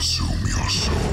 consume your soul,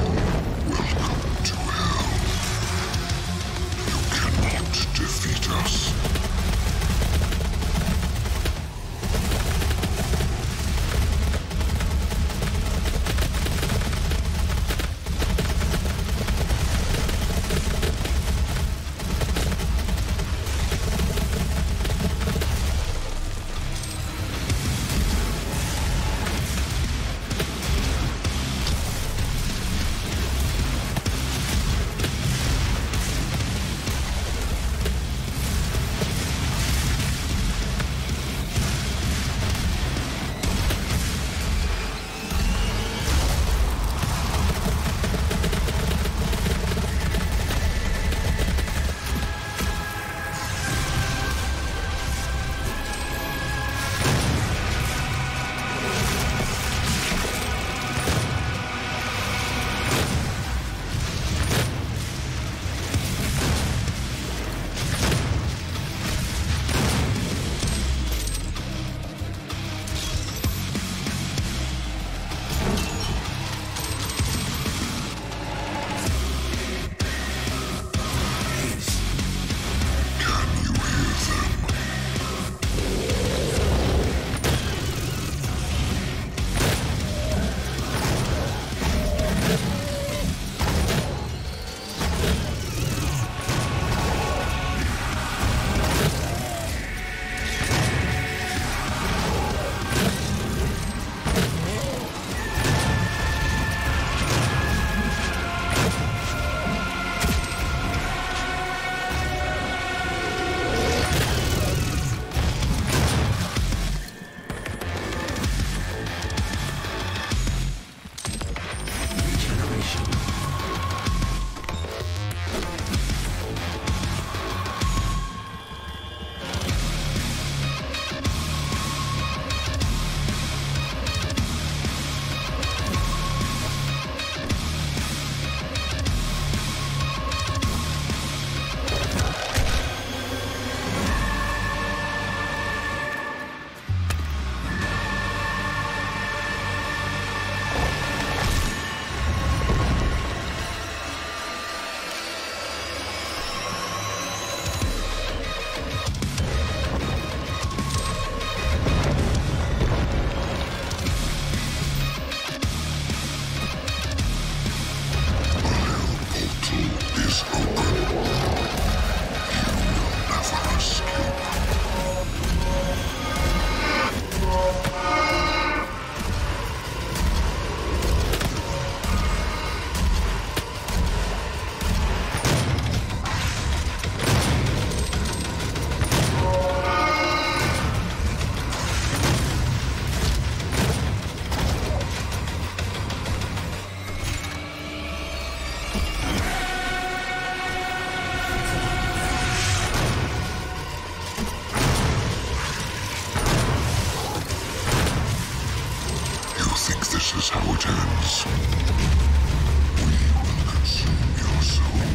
This is how it ends? We will consume your soul.